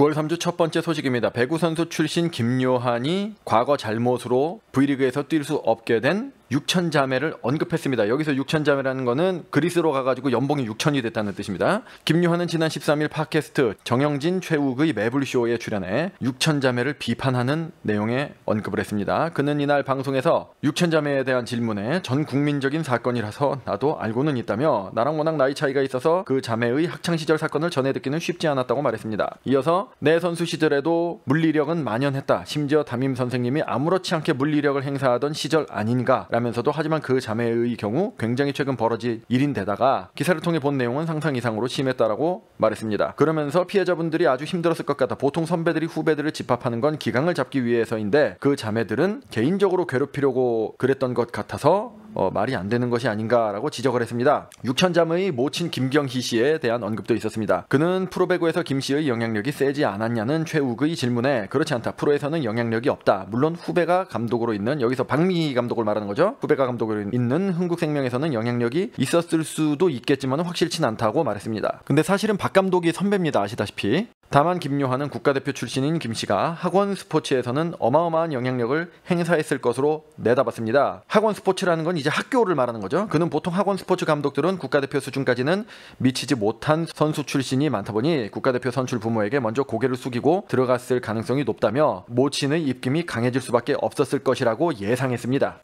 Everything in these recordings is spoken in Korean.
9월 3주 첫 번째 소식입니다. 배구 선수 출신 김요한이 과거 잘못으로 V리그에서 뛸 수 없게 된 육천 자매를 언급했습니다. 여기서 육천 자매라는 거는 그리스로 가가지고 연봉이 6천이 됐다는 뜻입니다. 김유한은 지난 13일 팟캐스트 정영진 최욱의 매불쇼에 출연해 육천 자매를 비판하는 내용의 언급을 했습니다. 그는 이날 방송에서 육천 자매에 대한 질문에 전 국민적인 사건이라서 나도 알고는 있다며 나랑 워낙 나이 차이가 있어서 그 자매의 학창 시절 사건을 전해 듣기는 쉽지 않았다고 말했습니다. 이어서 내 선수 시절에도 물리력은 만연했다. 심지어 담임 선생님이 아무렇지 않게 물리력을 행사하던 시절 아닌가 라면서도 하지만 그 자매의 경우 굉장히 최근 벌어진 일인데다가 기사를 통해 본 내용은 상상 이상으로 심했다라고 말했습니다. 그러면서 피해자분들이 아주 힘들었을 것 같다. 보통 선배들이 후배들을 집합하는 건 기강을 잡기 위해서인데 그 자매들은 개인적으로 괴롭히려고 그랬던 것 같아서 어, 말이 안 되는 것이 아닌가라고 지적을 했습니다. 육천잠의 모친 김경희 씨에 대한 언급도 있었습니다. 그는 프로배구에서 김 씨의 영향력이 세지 않았냐는 최욱의 질문에 그렇지 않다. 프로에서는 영향력이 없다. 물론 후배가 감독으로 있는 여기서 박미 감독을 말하는 거죠. 후배가 감독으로 있는 흥국생명에서는 영향력이 있었을 수도 있겠지만 확실치 않다고 말했습니다. 근데 사실은 박 감독이 선배입니다. 아시다시피. 다만 김요한은 국가대표 출신인 김 씨가 학원 스포츠에서는 어마어마한 영향력을 행사했을 것으로 내다봤습니다. 학원 스포츠라는 건 이제 학교를 말하는 거죠. 그는 보통 학원 스포츠 감독들은 국가대표 수준까지는 미치지 못한 선수 출신이 많다 보니 국가대표 선출 부모에게 먼저 고개를 숙이고 들어갔을 가능성이 높다며 모친의 입김이 강해질 수밖에 없었을 것이라고 예상했습니다.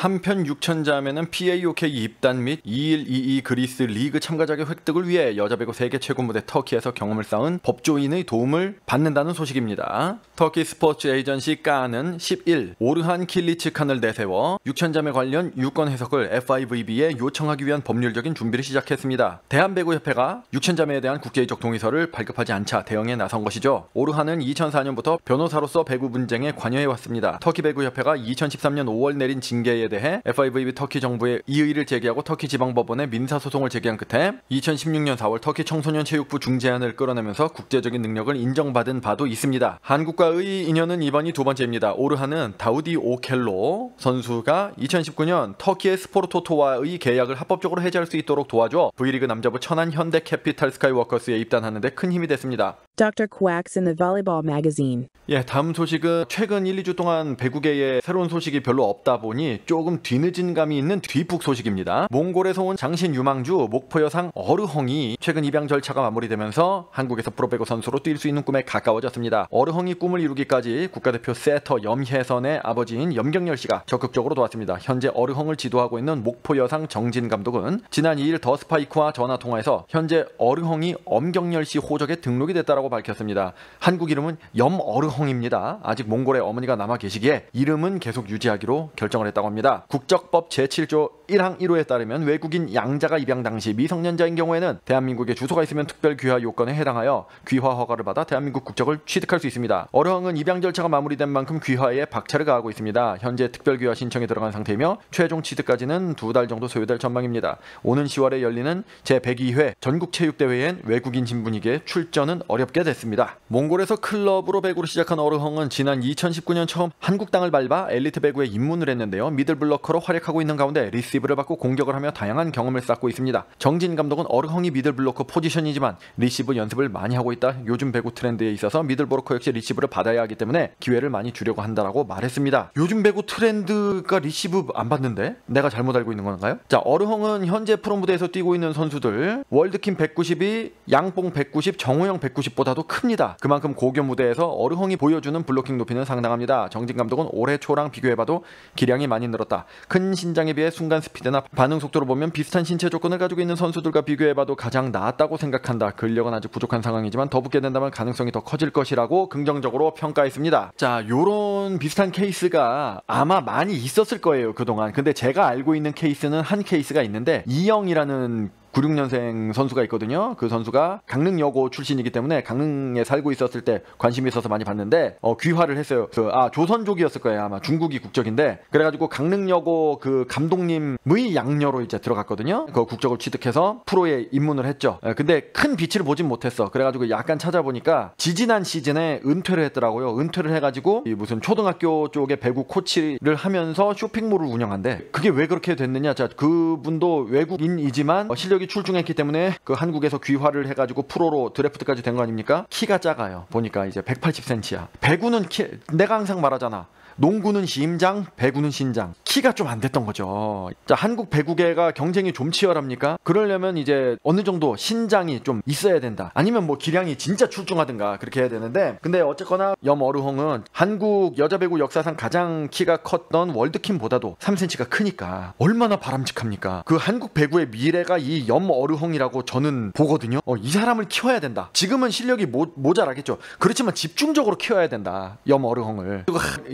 한편 6천 자매는 PAOK 입단 및 2122 그리스 리그 참가 자격 획득을 위해 여자 배구 세계 최고 무대 터키에서 경험을 쌓은 법조인의 도움을 받는다는 소식입니다. 터키 스포츠 에이전시 CAAN은 10일 오르한 킬리츠 칸을 내세워 6천 자매 관련 유권 해석을 FIVB에 요청하기 위한 법률적인 준비를 시작했습니다. 대한배구협회가 6천 자매에 대한 국제적 동의서를 발급하지 않자 대응에 나선 것이죠. 오르한은 2004년부터 변호사로서 배구 분쟁에 관여해 왔습니다. 터키 배구협회가 2013년 5월 내린 징계에 대해 FIVB 터키 정부에 이의를 제기하고 터키 지방법원에 민사소송을 제기한 끝에 2016년 4월 터키 청소년 체육부 중재안을 끌어내면서 국제적인 능력을 인정받은 바도 있습니다. 한국과의 인연은 이번이 두 번째입니다. 오르한은 다우디 오켈로 선수가 2019년 터키의 스포르토토와의 계약을 합법적으로 해지할 수 있도록 도와줘 V리그 남자부 천안 현대 캐피탈 스카이워커스에 입단하는데 큰 힘이 됐습니다. Dr. Quacks in the Volleyball Magazine. 예, 다음 소식은 최근 1, 2주 동안 배구계에 새로운 소식이 별로 없다 보니 조금 뒤늦은 감이 있는 뒷북 소식입니다. 몽골에서 온 장신 유망주 목포 여상 어르헝이 최근 입양 절차가 마무리되면서 한국에서 프로배구 선수로 뛸 수 있는 꿈에 가까워졌습니다. 어르헝이 꿈을 이루기까지 국가대표 세터 염혜선의 아버지인 염경열 씨가 적극적으로 도왔습니다. 현재 어르헝을 지도하고 있는 목포 여상 정진 감독은 지난 2일 더 스파이크와 전화 통화에서 현재 어르헝이 염경열 씨 호적에 등록이 됐다라고 밝혔습니다. 한국 이름은 염어르헝입니다. 아직 몽골의 어머니가 남아 계시기에 이름은 계속 유지하기로 결정을 했다고 합니다. 국적법 제7조 1항 1호에 따르면 외국인 양자가 입양 당시 미성년자인 경우에는 대한민국에 주소가 있으면 특별 귀화 요건에 해당하여 귀화 허가를 받아 대한민국 국적을 취득할 수 있습니다. 어르헝은 입양 절차가 마무리된 만큼 귀화에 박차를 가하고 있습니다. 현재 특별 귀화 신청에 들어간 상태이며 최종 취득까지는 두 달 정도 소요될 전망입니다. 오는 10월에 열리는 제102회 전국 체육대회엔 외국인 신분이기에 출전은 어렵게 됐습니다. 몽골에서 클럽으로 배구를 시작한 어르헝은 지난 2019년 처음 한국 땅을 밟아 엘리트 배구에 입문을 했는데요. 미들블로커로 활약하고 있는 가운데 리시브를 받고 공격을 하며 다양한 경험을 쌓고 있습니다. 정진 감독은 어르헝이 미들블로커 포지션이지만 리시브 연습을 많이 하고 있다. 요즘 배구 트렌드에 있어서 미들블로커 역시 리시브를 받아야 하기 때문에 기회를 많이 주려고 한다라고 말했습니다. 요즘 배구 트렌드가 리시브 안 받는데 내가 잘못 알고 있는 건가요? 자, 어르헝은 현재 프로 무대에서 뛰고 있는 선수들 월드킴 192 양뽕 190, 정호영 190 보다도 큽니다. 그만큼 고교 무대에서 어르헝이 보여주는 블로킹 높이는 상당합니다. 정진 감독은 올해 초랑 비교해봐도 기량이 많이 늘었다. 큰 신장에 비해 순간 스피드나 반응 속도로 보면 비슷한 신체 조건을 가지고 있는 선수들과 비교해봐도 가장 나았다고 생각한다. 근력은 아직 부족한 상황이지만 더 붙게 된다면 가능성이 더 커질 것이라고 긍정적으로 평가했습니다. 자, 요런 비슷한 케이스가 아마 많이 있었을 거예요, 그동안. 근데 제가 알고 있는 케이스는 한 케이스가 있는데 이영이라는 96년생 선수가 있거든요. 그 선수가 강릉여고 출신이기 때문에 강릉에 살고 있었을 때 관심이 있어서 많이 봤는데 어, 귀화를 했어요. 그, 아 조선족이었을 거예요 아마 중국이 국적인데 그래가지고 강릉여고 그 감독님의 양녀로 이제 들어갔거든요. 그 국적을 취득해서 프로에 입문을 했죠. 예, 근데 큰 빛을 보진 못했어. 그래가지고 약간 찾아보니까 지지난 시즌에 은퇴를 했더라고요. 은퇴를 해가지고 무슨 초등학교 쪽에 배구 코치를 하면서 쇼핑몰을 운영한대. 그게 왜 그렇게 됐느냐? 자 그분도 외국인이지만 어, 실력 실력이 출중했기 때문에 그 한국에서 귀화를 해가지고 프로로 드래프트까지 된 거 아닙니까? 키가 작아요. 보니까 이제 180cm야. 배구는 키, 내가 항상 말하잖아. 농구는 심장, 배구는 신장. 키가 좀 안 됐던 거죠. 자, 한국 배구계가 경쟁이 좀 치열합니까? 그러려면 이제 어느 정도 신장이 좀 있어야 된다. 아니면 뭐 기량이 진짜 출중하든가 그렇게 해야 되는데 근데 어쨌거나 염어르헝은 한국 여자 배구 역사상 가장 키가 컸던 월드킴보다도 3cm가 크니까 얼마나 바람직합니까? 그 한국 배구의 미래가 이 염 어르홍이라고 저는 보거든요. 어, 이 사람을 키워야 된다. 지금은 실력이 모, 모자라겠죠. 그렇지만 집중적으로 키워야 된다. 염 어르홍을.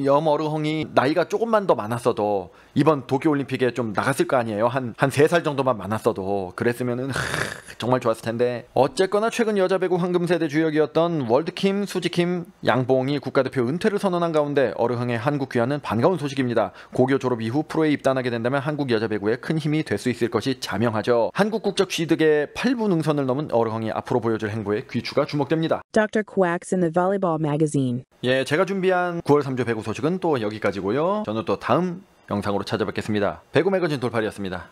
염 어르홍이 나이가 조금만 더 많았어도 이번 도쿄올림픽에 좀 나갔을 거 아니에요. 한 한 세 살 정도만 많았어도 그랬으면은 하, 정말 좋았을 텐데 어쨌거나 최근 여자 배구 황금세대 주역이었던 월드킴, 수지킴, 양봉이 국가대표 은퇴를 선언한 가운데 어르흥의 한국 귀환은 반가운 소식입니다. 고교 졸업 이후 프로에 입단하게 된다면 한국 여자 배구에 큰 힘이 될 수 있을 것이 자명하죠. 한국 국적 취득의 8부 능선을 넘은 어르흥이 앞으로 보여줄 행보에 귀추가 주목됩니다. Dr. Quacks in the Volleyball Magazine. 예, 제가 준비한 9월 3주 배구 소식은 또 여기까지고요. 저는 또 다음 영상으로 찾아뵙겠습니다. 배구 매거진 돌팔이었습니다.